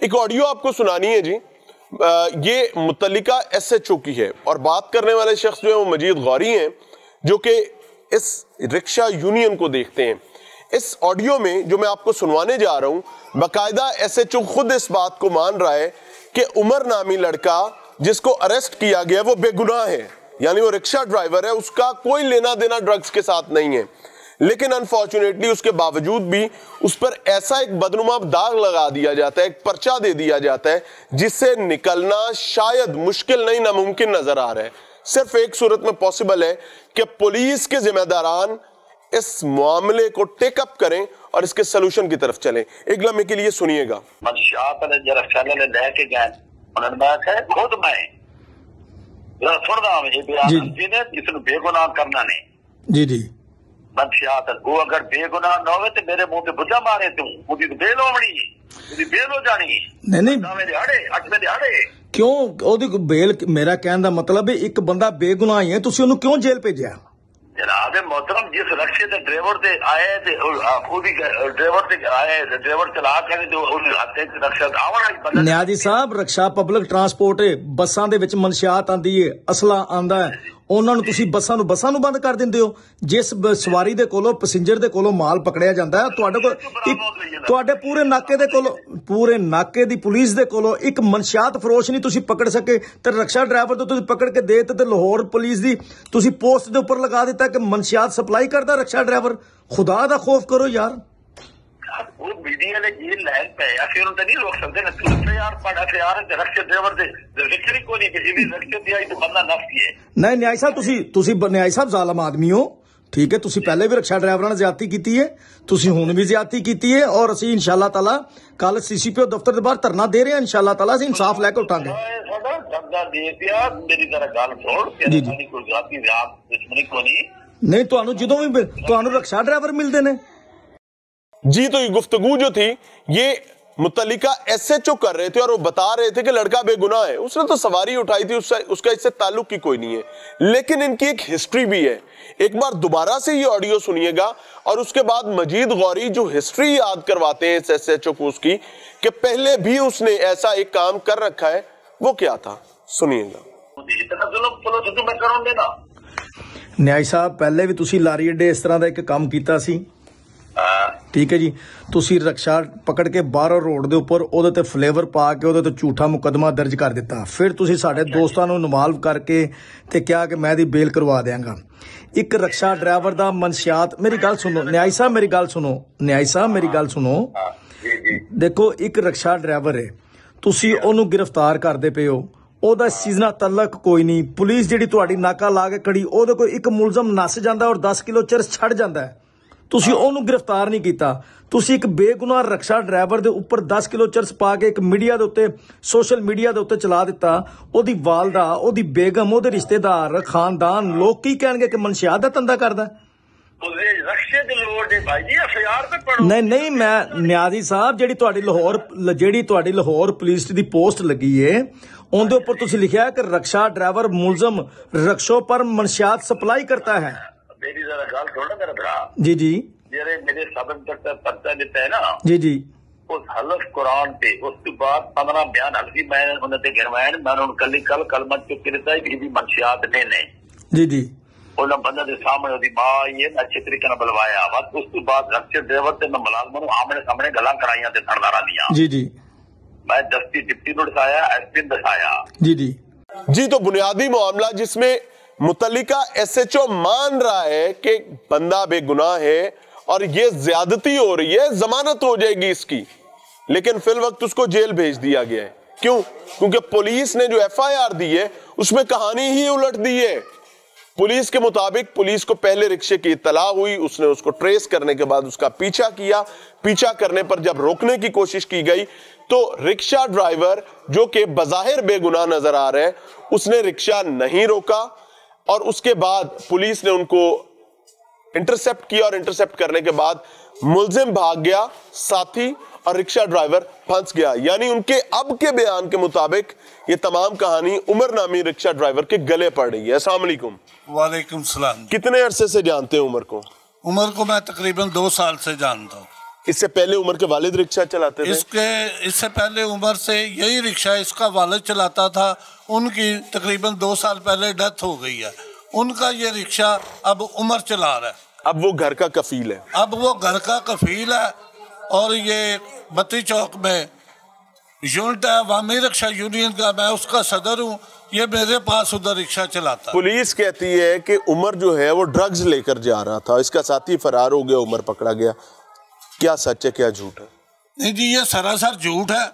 एक ऑडियो आपको सुनानी है जी। आ, ये मुतलिका एस एच ओ की है और बात करने वाले शख्स जो है वो मजीद गौरी हैं जो कि इस रिक्शा यूनियन को देखते हैं। इस ऑडियो में जो मैं आपको सुनवाने जा रहा हूँ बाकायदा एस एच ओ खुद इस बात को मान रहा है कि उमर नामी लड़का जिसको अरेस्ट किया गया वो बेगुनाह है। यानी वो रिक्शा ड्राइवर है उसका कोई लेना देना ड्रग्स के साथ नहीं है। लेकिन अनफॉर्चुनेटली उसके बावजूद भी उस पर ऐसा एक बदनुमा दाग लगा दिया जाता है एक पर्चा दे दिया जाता है जिससे निकलना शायद मुश्किल नहीं नामुमकिन नज़र आ रहा है। सिर्फ़ एक सूरत में पॉसिबल है कि पुलिस के जिम्मेदारान इस मामले को टेकअप करें और इसके सोल्यूशन की तरफ़ चलें। एक लम्हे के लिए सुनिएगा। खुद मैं। सुनना बेगुनाह करना नहीं। जी जी। मनशियात वो अगर बेगुनाह न हो तो मेरे मुंह पे बुझा मारे तू ਉਹਦੀ ਬੇਲ ਹੋਣੀ ਉਹਦੀ ਬੇਲ ਹੋ ਜਾਣੀ ਨਹੀਂ ਨਹੀਂ ਨਵੇਂ ਦਿਹਾੜੇ ਅੱਠਵੇਂ ਦਿਹਾੜੇ ਕਿਉਂ ਉਹਦੀ ਬੇਲ ਮੇਰਾ ਕਹਿਣ ਦਾ ਮਤਲਬ ਹੈ ਇੱਕ ਬੰਦਾ ਬੇਗੁਨਾਹ ਹੀ ਹੈ ਤੁਸੀਂ ਉਹਨੂੰ ਕਿਉਂ ਜੇਲ੍ਹ ਭੇਜਿਆ जनाब मोहतरम जिस रक्शे से ड्राइवर से आए थे ਉਹਦੀ ड्राइवर से आए ड्राइवर चला ਕੇ ਤੇ ਉਹਦੇ ਹੱਥੇ ਚ ਰਕਸ਼ਾ ਆਵਣਾ ਹੀ ਬੰਦਾ ਨਿਆਜੀ ਸਾਹਿਬ ਰਕਸ਼ਾ ਪਬਲਿਕ ਟਰਾਂਸਪੋਰਟ ਹੈ ਬੱਸਾਂ ਦੇ ਵਿੱਚ ਮਨਸ਼ਿਆਤ ਆਂਦੀ ਹੈ ਅਸਲਾ ਆਂਦਾ ਹੈ ਉਹਨਾਂ ਨੂੰ ਤੁਸੀਂ ਬੱਸਾਂ ਨੂੰ ਬੱਸਾਂ ਨੂੰ ਬੰਦ ਕਰ ਦਿੰਦੇ ਹੋ। ਜਿਸ ਬ ਸਵਾਰੀ ਦੇ ਕੋਲੋਂ ਪੈਸੇਂਜਰ ਦੇ ਕੋਲੋਂ ਮਾਲ ਪਕੜਿਆ ਜਾਂਦਾ ਹੈ, ਤੁਹਾਡੇ ਕੋਲ ਇੱਕ ਤੁਹਾਡੇ ਪੂਰੇ ਨਾਕੇ ਦੇ ਕੋਲੋਂ, ਪੂਰੇ ਨਾਕੇ ਦੀ ਪੁਲਿਸ ਦੇ ਕੋਲੋਂ ਇੱਕ ਮਨਸ਼ਿਆਤ ਫਰੋਸ਼ ਨਹੀਂ ਤੁਸੀਂ ਪਕੜ ਸਕੇ। ਤੇ ਰਕਸ਼ਾ ਡਰਾਈਵਰ ਤੋਂ ਤੁਸੀਂ ਪਕੜ ਕੇ ਦੇ ਤੇ ਲਾਹੌਰ ਪੁਲਿਸ ਦੀ ਤੁਸੀਂ ਪੋਸਟ ਦੇ ਉੱਪਰ ਲਗਾ ਦਿੱਤਾ ਕਿ ਮਨਸ਼ਿਆਤ ਸਪਲਾਈ ਕਰਦਾ ਰਕਸ਼ਾ ਡਰਾਈਵਰ। ਖੁਦਾ ਦਾ ਖੌਫ ਕਰੋ ਯਾਰ। ਉਹ ਮੀਡੀਆ ਜੀ ਲੈਣ ਪਏ ਅਸੀਂ ਉਹਨੂੰ ਤਾਂ ਨਹੀਂ ਰੋਕ ਸਕਦੇ ਨਾ ਤੁਸੀਂ ਯਾਰ ਪੜਾ ਤੇ ਯਾਰ ਰਕਸ਼ੇ ਡਰਾਈਵਰ ਦੇ ਜ਼ਿਕਰ ਕੋਈ ਨਹੀਂ ਕਿਸੇ ਵੀ ਰਕਸ਼ੇ ਦੀ ਆਈ ਤਾਂ ਬੰਦਾ ਨਫਸੀ ਹੈ ਨਹੀਂ ਨਿਆਈ ਸਾਹਿਬ ਤੁਸੀਂ ਤੁਸੀਂ ਨਿਆਈ ਸਾਹਿਬ ਜ਼ਾਲਮ ਆਦਮੀ ਹੋ। ਠੀਕ ਹੈ ਤੁਸੀਂ ਪਹਿਲੇ ਵੀ ਰਕਸ਼ਾ ਡਰਾਈਵਰਾਂ ਨਾਲ ਜ਼ਿਆਦਤੀ ਕੀਤੀ ਹੈ ਤੁਸੀਂ ਹੁਣ ਵੀ ਜ਼ਿਆਦਤੀ ਕੀਤੀ ਹੈ ਔਰ ਅਸੀਂ ਇਨਸ਼ਾਅੱਲਾ ਤਾਲਾ ਕੱਲ ਸੀਸੀਪੀਓ ਦਫ਼ਤਰ ਦੇ ਬਾਹਰ ਧਰਨਾ ਦੇ ਰਹੇ ਹਾਂ ਇਨਸ਼ਾਅੱਲਾ ਤਾਲਾ ਅਸੀਂ ਇਨਸਾਫ ਲੈ ਕੇ ਉਠਾਂਗੇ। ਸਾਡਾ ਧਰਨਾ ਦੇ ਪਿਆ ਮੇਰੀ ਤਰ੍ਹਾਂ ਗੱਲ ਛੋੜ ਜੀ, ਕਿ ਜੀ। ਕੋਈ ਜ਼ਿਆਦਤੀ ਵਿਆਹ ਦੁਸ਼ਮਣੀ ਕੋ ਨਹੀਂ। ਨਹੀਂ ਤੁਹਾਨੂੰ ਜਦੋਂ ਵੀ ਤੁਹਾਨੂੰ ਰਕਸ਼ਾ ਡਰਾਈਵਰ ਮਿਲਦੇ ਨੇ। जी तो ये गुफ्तगु जो थी, ये मुतलिका एस एच ओ कर रहे थे और वो बता रहे थे कि लड़का बेगुनाह है। उसने तो सवारी उठाई थी, उससे, उसका इससे ताल्लुक की कोई नहीं है। लेकिन इनकी एक हिस्ट्री भी है। एक बार दोबारा से ये ऑडियो सुनिएगा और उसके बाद मजीद गौरी जो हिस्ट्री याद करवाते हैं इस एस एच ओ को उसकी, कि पहले भी उसने ऐसा एक काम कर रखा है, वो क्या था? सुनिएगा। न्याय साहब, पहले भी तुम लारी अड्डे इस तरह का एक काम किया ਠੀਕ ਹੈ ਜੀ? ਤੁਸੀਂ ਰਕਸ਼ਾ ਪਕੜ ਕੇ ਬਾਹਰੋਂ ਰੋਡ ਦੇ ਉੱਪਰ ਉਹਦੇ ਤੇ ਫਲੇਵਰ ਪਾ ਕੇ ਉਹਦੇ ਤੇ ਝੂਠਾ ਮੁਕਦਮਾ ਦਰਜ ਕਰ ਦਿੱਤਾ। ਫਿਰ ਤੁਸੀਂ ਸਾਡੇ ਦੋਸਤਾਂ ਨੂੰ ਇਨਵਾਲਵ ਕਰਕੇ ਤੇ ਕਿਹਾ ਕਿ ਮੈਂ ਇਹਦੀ ਬੇਲ ਕਰਵਾ ਦਿਆਂਗਾ। ਇੱਕ ਰਕਸ਼ਾ ਡਰਾਈਵਰ ਦਾ ਮਨਸ਼ਿਆਤ ਮੇਰੀ ਗੱਲ ਸੁਣੋ ਨਿਆਈ ਸਾਹਿਬ ਮੇਰੀ ਗੱਲ ਸੁਣੋ ਨਿਆਈ ਸਾਹਿਬ ਮੇਰੀ ਗੱਲ ਸੁਣੋ। जी जी ਦੇਖੋ ਇੱਕ ਰਕਸ਼ਾ ਡਰਾਈਵਰ ਹੈ। ਤੁਸੀਂ ਉਹਨੂੰ ਗ੍ਰਿਫਤਾਰ ਕਰਦੇ ਪਏ ਹੋ। ਉਹਦਾ ਸੀਜ਼ਨਾ ਤਲਕ ਕੋਈ ਨਹੀਂ। ਪੁਲਿਸ ਜਿਹੜੀ ਤੁਹਾਡੀ ਨਾਕਾ ਲਾ ਕੇ ਖੜੀ ਉਹਦੇ ਕੋਲ ਇੱਕ ਮੁਲਜ਼ਮ ਨਸ ਜਾਂਦਾ ਔਰ 10 ਕਿਲੋ ਚਰਸ ਛੱਡ ਜਾਂਦਾ ਹੈ। ਤੁਸੀਂ ਉਹਨੂੰ ਗ੍ਰਿਫਤਾਰ ਨਹੀਂ ਕੀਤਾ। ਤੁਸੀਂ ਇੱਕ ਬੇਗੁਨਾਹ ਰਕਸ਼ਾ ਡਰਾਈਵਰ ਦੇ ਉੱਪਰ 10 ਕਿਲੋ ਚਰਸ ਪਾ ਕੇ ਇੱਕ ਮੀਡੀਆ ਦੇ ਉੱਤੇ ਸੋਸ਼ਲ ਮੀਡੀਆ ਦੇ ਉੱਤੇ ਚਲਾ ਦਿੱਤਾ। ਉਹਦੀ ਵਾਲਦਾ ਉਹਦੀ ਬੇਗਮ ਉਹਦੇ ਰਿਸ਼ਤੇਦਾਰ ਖਾਨਦਾਨ ਲੋਕ ਕੀ ਕਹਿਣਗੇ ਕਿ ਮਨਸ਼ਿਆ ਦਾ ਧੰਦਾ ਕਰਦਾ? ਨਹੀਂ ਨਹੀਂ ਮੈਂ ਨਿਆਜ਼ੀ ਸਾਹਿਬ ਜਿਹੜੀ ਤੁਹਾਡੀ ਲਾਹੌਰ ਜਿਹੜੀ ਤੁਹਾਡੀ ਲਾਹੌਰ ਪੁਲਿਸ ਦੀ ਪੋਸਟ ਲੱਗੀ ਏ ਉਹਦੇ ਉੱਪਰ ਤੁਸੀਂ ਲਿਖਿਆ ਕਿ ਰਕਸ਼ਾ ਡਰਾਈਵਰ ਮੁਲਜ਼ਮ ਰਕਸ਼ੋ ਪਰ ਮਨਸ਼ਿਆਤ ਸਪਲਾਈ ਕਰਤਾ ਹੈ। ਮੇਰੀ ਜ਼ਰਾ ਗੱਲ ਸੁਣ ਮੇਰਾ ਭਰਾ जी जी ਜਿਹੜੇ ਮੇਰੇ ਸਬ ਇੰਸਪੈਕਟਰ ਪਰਚਾ ਦਿੱਤਾ ਹੈ ਨਾ जी जी ਉਸ ਹਲਫ ਕੁਰਾਨ ਤੇ ਉਸ ਤੋਂ ਬਾਅਦ 15 ਬਿਆਨ ਹਲਫੀ ਮੈਂ ਉਹਨਾਂ ਤੇ ਗਿਣਵਾਏ ਨੇ ਮੈਂ ਉਹਨਾਂ ਨੂੰ ਕੱਲੀ ਕੱਲ ਕਲਮਾ ਚੁੱਕ ਕੇ ਦਿੱਤਾ ਕਿ ਇਹਦੀ ਮਨਸ਼ਿਆਤ ਨੇ ਨੇ जी जी ਉਹਨਾਂ ਬੰਦੇ ਦੇ ਸਾਹਮਣੇ ਉਹਦੀ ਮਾਂ ਇਹ ਅੱਛੇ ਤਰੀਕੇ ਨਾਲ ਬੁਲਵਾਇਆ ਵਾ ਉਸ ਤੋਂ ਬਾਅਦ ਰਕਸ਼ੇ ਡਰਾਈਵਰ ਤੇ ਮੈਂ ਮੁਲਾਜ਼ਮਾਂ ਨੂੰ ਆਮਣੇ ਸਾਹਮਣੇ ਗੱਲਾਂ ਕਰਾਈਆਂ ਤੇ ਥਣਦਾਰਾਂ ਦੀਆਂ जी जी ਮੈਂ ਦਸਤੀ ਡਿਪਟੀ ਨੂੰ ਦਿਖਾਇਆ ਐਸਪੀ ਨੂੰ ਦਿਖਾਇਆ जी जी जी तो बुनियादी मामला जिसमें मुतलिका एसएचओ मान रहा है कि बंदा बेगुनाह है और ये ज्यादती हो रही है, जमानत हो जाएगी इसकी। लेकिन फिल वक्त उसको जेल भेज दिया गया है। क्यों? क्योंकि पुलिस ने जो एफआईआर दी है, उसमें कहानी ही उलट दी है। पुलिस के मुताबिक पुलिस को पहले रिक्शे की इतला हुई, उसने उसको ट्रेस करने के बाद उसका पीछा किया। पीछा करने पर जब रोकने की कोशिश की गई तो रिक्शा ड्राइवर, जो कि बजाहिर बेगुनाह नज़र आ रहे उसने रिक्शा नहीं रोका। और उसके बाद पुलिस ने उनको इंटरसेप्ट किया और इंटरसेप्ट करने के बाद मुलजिम भाग गया साथी और रिक्शा ड्राइवर फंस गया। यानी उनके अब के बयान के मुताबिक ये तमाम कहानी उमर नामी रिक्शा ड्राइवर के गले पड़ रही है। अस्सलाम वालेकुम। वालेकुम सलाम। कितने अरसे से जानते हैं उमर को? उमर को मैं तकरीबन दो साल से जानता हूँ। इससे पहले उम्र के वालिद रिक्शा चलाते थे? इसके इससे पहले उम्र से यही रिक्शा इसका वालिद चलाता था। उनकी तकरीबन दो साल पहले डेथ हो गई है। उनका ये रिक्शा अब उमर चला रहा है। अब वो घर का कफील है। अब वो घर का कफील है और ये बत्ती चौक में यूनिट है अवामी रिक्शा यूनियन का मैं उसका सदर हूँ। ये मेरे पास उधर रिक्शा चलाता पुलिस कहती है कि उमर जो है वो ड्रग्स लेकर जा रहा था। इसका साथी फरार हो गया उमर पकड़ा गया। क्या सच है क्या झूठ है? नहीं जी ये सरासर झूठ है।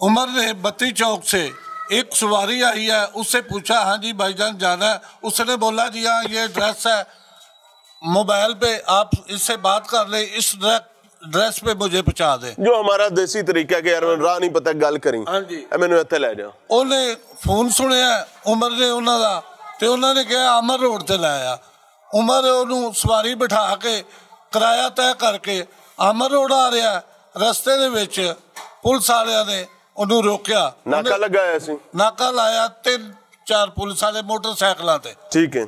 उमर ने बत्ती चौक से एक सवारी आई है उससे पूछा हाँ जी भाईजान जाना है उसने बोला जी हाँ ये ड्रेस है मोबाइल पे आप इससे बात कर ले इस ड्रेस पे मुझे पहुंचा दे जो हमारा देसी तरीका कि यार मैं राह नहीं पता गल करी हाँ जी। ਇਹ ਮੈਨੂੰ ਇੱਥੇ ਲੈ ਜਾ ਉਹਨੇ ਫੋਨ ਸੁਣਿਆ ਉਮਰ ਨੇ ਉਹਨਾਂ ਦਾ ਤੇ ਉਹਨਾਂ ਨੇ ਕਿਹਾ ਅਮਰ ਰੋਡ ਤੇ ਲੈ ਆ ਉਮਰ ਉਹਨੂੰ ਸਵਾਰੀ ਬਿਠਾ ਕੇ ਕਿਰਾਇਆ ਤੈਅ ਕਰਕੇ ਅਮਰ ਰੋਡ ਆ ਰਿਹਾ ਰਸਤੇ ਦੇ ਵਿੱਚ ਪੁਲਿਸ ਵਾਲਿਆਂ ਨੇ ਉਹਨੂੰ ਰੋਕਿਆ ਨਾਕਾ ਲਗਾਇਆ ਸੀ ਨਾਕਾ ਲਾਇਆ ਤਿੰਨ ਚਾਰ ਪੁਲਿਸ ਵਾਲੇ ਮੋਟਰਸਾਈਕਲਾਂ ਤੇ ਠੀਕ ਹੈ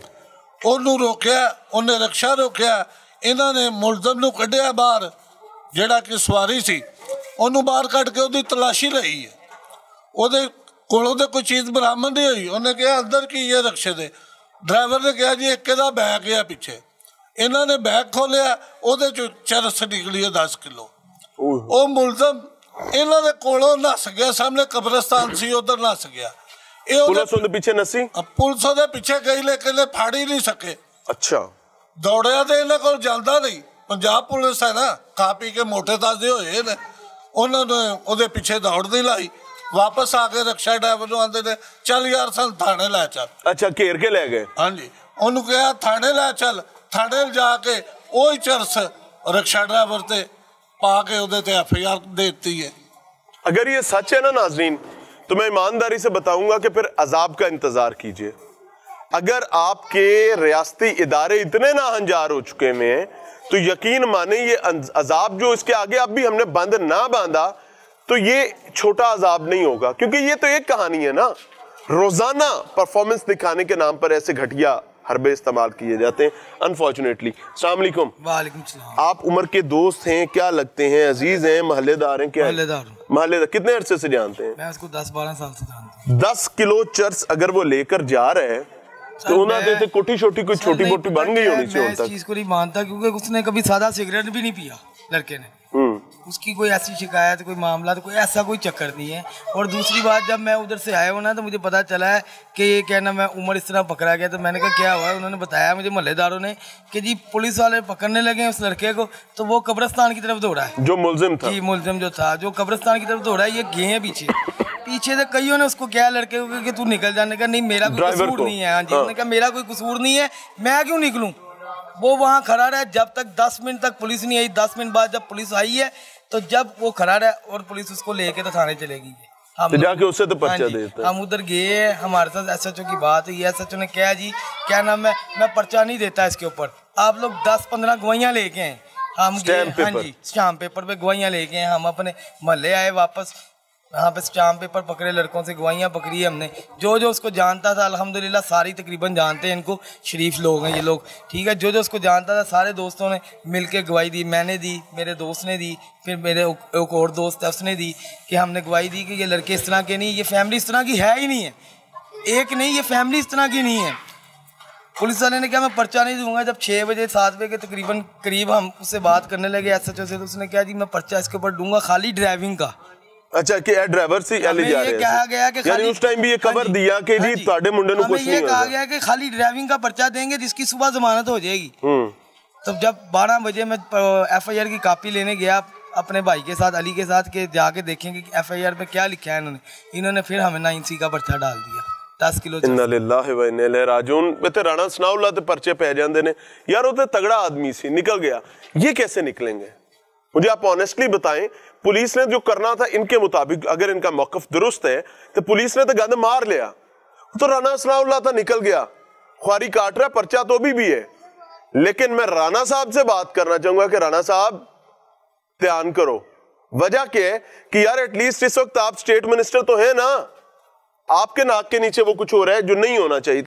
ਉਹਨੂੰ ਰੋਕਿਆ ਉਹਨੇ ਰਕਸ਼ਾ ਰੋਕਿਆ ਇਹਨਾਂ ਨੇ ਮੁਲਜ਼ਮ ਨੂੰ ਕੱਢਿਆ ਬਾਹਰ ਜਿਹੜਾ ਕਿ ਸਵਾਰੀ ਸੀ ਉਹਨੂੰ ਬਾਹਰ ਕੱਢ ਕੇ ਉਹਦੀ ਤਲਾਸ਼ੀ ਲਈ ਹੈ ਉਹਦੇ ਕੋਲੋਂ ਤੇ ਕੋਈ ਚੀਜ਼ ਬਰਾਮਦ ਨਹੀਂ ਹੋਈ ਉਹਨੇ ਕਿਹਾ ਅੰਦਰ ਕੀ ਹੈ ਰਕਸ਼ੇ ਦੇ ਡਰਾਈਵਰ ਨੇ ਕਿਹਾ ਜੀ ਇੱਕ ਇਹਦਾ ਬੈਗ ਹੈ ਪਿੱਛੇ ਇਹਨਾਂ ਨੇ ਬੈਗ ਖੋਲਿਆ ਉਹਦੇ ਚ ਚਰਸ ਨਿਕਲੀ ਹੈ 10 ਕਿਲੋ ਓਹ ਉਹ ਮੁਲਜ਼ਮ ਇਹਨਾਂ ਦੇ ਕੋਲੋਂ ਨੱਸ ਗਿਆ ਸਾਹਮਣੇ ਕਬਰਸਤਾਨ ਸੀ ਉਧਰ ਨੱਸ ਗਿਆ। ਇਹ ਪੁਲਿਸ ਉਹਦੇ ਪਿੱਛੇ ਨਸੀ? ਪੁਲਿਸ ਉਹਦੇ ਪਿੱਛੇ ਗਈ ਲੇਕਿਨ ਫੜ ਹੀ ਨਹੀਂ ਸਕੇ। ਅੱਛਾ। ਦੌੜਿਆ ਤੇ ਇਹਨਾਂ ਕੋਲ ਜਾਂਦਾ ਨਹੀਂ। ਪੰਜਾਬ ਪੁਲਿਸ ਹੈ ਨਾ ਖਾ ਪੀ ਕੇ ਮੋਟੇ ਤਾਜ਼ੇ ਹੋਏ ਨੇ। ਉਹਨਾਂ ਨੇ ਉਹਦੇ ਪਿੱਛੇ ਦੌੜ ਨਹੀਂ ਲਾਈ। ਵਾਪਸ ਆ ਕੇ ਰਕਸ਼ਾ ਡਰਾਈਵਰ ਨੂੰ ਆਂਦੇ ਨੇ ਚੱਲ ਯਾਰ ਸਾਨੂੰ ਥਾਣੇ ਲੈ ਚੱਲ। ਅੱਛਾ ਘੇਰ ਕੇ ਲੈ ਗਏ? ਹਾਂਜੀ। ਉਹਨੂੰ ਕਿਹਾ ਥਾਣੇ ਲੈ ਚੱਲ। ਥਾਣੇ ਜਾ ਕੇ ਉਹ ਹੀ ਚਰਸ ਰਕਸ਼ਾ ਡਰਾਈਵਰ ਤੇ ਪਾ ਕੇ ਉਹਦੇ ਤੇ ਐਫ ਆਈ ਆਰ ਦੇ ਦਿੱਤੀ ਹੈ अगर ये सच है ना नाजरीन तो मैं ईमानदारी से बताऊंगा कि फिर अजाब का इंतजार कीजिए अगर आपके रियासती इदारे इतने नाहंजार हो चुके हुए हैं तो यकीन माने ये अं- अजाब जो इसके आगे अब भी हमने बंद ना बांधा तो ये छोटा अजाब नहीं होगा क्योंकि ये तो एक कहानी है ना रोजाना परफॉर्मेंस दिखाने के नाम पर ऐसे घटिया हरबे इस्तेमाल किए जाते हैं अनफॉर्चुनेटली अलैक्म वालेकुम सलाम। आप उम्र के दोस्त हैं क्या लगते हैं? अज़ीज़ हैं मोहल्लेदार हैं क्या? मोहल्लेदार कितने अरसे से जानते हैं? मैं उसको दस बारह साल से जानता हूँ। दस किलो चर्च अगर वो लेकर जा रहे हैं तो उन्हें मैं- देते कोटी छोटी कोई छोटी मोटी बन गई होनी चाहिए चीज़ को नहीं मानता क्योंकि उसने कभी सादा सिगरेट भी नहीं पिया लड़के ने। हम्म। उसकी कोई ऐसी शिकायत कोई मामला तो कोई ऐसा कोई चक्कर नहीं है। और दूसरी बात जब मैं उधर से आया हूँ ना तो मुझे पता चला है कि ये कहना मैं उम्र इस तरह पकड़ा गया। तो मैंने कहा क्या हुआ है? उन्होंने बताया मुझे मोहल्लेदारों ने कि जी पुलिस वाले पकड़ने लगे हैं उस लड़के को तो वो कब्रस्तान की तरफ़ दौड़ा है। जो मुलजिम था। जी मुलजम जो था जो कब्रस्तान की तरफ़ दौड़ा है ये गए हैं पीछे। पीछे से कईयों ने उसको क्या लड़के को कि तू निकल जाने का नहीं मेरा कोई कसूर नहीं है। हाँ जी हाँ। उसने कहा मेरा कोई कसूर नहीं है मैं क्यों निकलूं? वो वहाँ खड़ा रहा। जब तक दस मिनट तक पुलिस नहीं आई दस मिनट बाद जब पुलिस आई है तो जब वो खड़ा रहा और पुलिस उसको लेके तो थाने चलेगी हम तो जाके उससे तो पर्चा हाँ देते। हम उधर गए हमारे साथ एसएचओ की बात हुई। एस एच ने क्या जी क्या नाम है? मैं पर्चा नहीं देता इसके ऊपर। आप लोग दस पंद्रह गवाइयाँ लेके हैं हम गए हाँ जी स्टाम्प पेपर पे गवाइयाँ लेके हैं हम अपने महल्ले आए वापस। यहाँ पे स्टाम्प पेपर पकड़े लड़कों से गवाइयाँ पकड़ी है हमने। जो जो उसको जानता था, अल्हम्दुलिल्लाह सारी तकरीबन जानते हैं इनको। शरीफ लोग हैं ये लोग। ठीक है, जो जो उसको जानता था, सारे दोस्तों ने मिल के गवाही दी। मैंने दी, मेरे दोस्त ने दी, फिर मेरे एक और दोस्त है, उसने दी कि हमने गवाही दी कि ये लड़के इस तरह के नहीं, ये फैमिली इस तरह की है ही नहीं है। एक नहीं, ये फैमिली इस तरह की नहीं है। पुलिस वाले ने कहा, मैं पर्चा नहीं दूँगा। जब छः बजे, सात बजे के तकरीबन करीब हम उससे बात करने लगे एस से तो उसने कहा, जी, मैं पर्चा इसके ऊपर दूँगा, खाली ड्राइविंग का। अच्छा कि ਇਹ ਡਰਾਈਵਰ ਸੀ ਐਲੀ हमें ਜਾ ये ਰਹੇ कहा ਸੀ गया कि यानी खाली- उस टाइम भी ये हाँ खबर जी, दिया कि हाँ जी ਤੁਹਾਡੇ ਮੁੰਡੇ ਨੂੰ हमें कुछ नहीं ये कहा होगा गया कि खाली ड्राइविंग का पर्चा देंगे जिसकी सुबह जमानत हो जाएगी हम्म तो जब 12 बजे मैं एफ आई आर की कापी लेने गया अपने भाई के साथ अली के साथ के जाके देखेंगे कि एफ आई आर पे क्या लिखा है इन्होंने इन्होंने फिर हमें नाइन सी का पर्चा डाल दिया दस किलो ਇੰਨਾ ਲਿਲਾਹ व इन्ना इलैहि राजिऊन ਤੇ ਰਾਣਾ ਸਨਾਉਲਾ ਤੇ ਪਰਚੇ ਪੈ ਜਾਂਦੇ ਨੇ यार वो तो तगड़ा आदमी सी निकल गया ये कैसे निकलेंगे मुझे आप ऑनेस्टली बताएं पुलिस ने जो करना था इनके मुताबिक, अगर इनका मौकफ दुरुस्त है तो पुलिस ने तो गंद मार लिया। तो राना सनाउल्ला तो निकल गया। ख्वारी काट रहा पर्चा तो अभी भी है। लेकिन मैं राणा साहब से बात करना चाहूँगा कि राणा साहब, ध्यान करो। वजह क्या है कि यार एटलीस्ट इस वक्त आप स्टेट मिनिस्टर तो है ना? आपके नाक के नीचे वो कुछ हो रहा है जो नहीं होना चाहिए।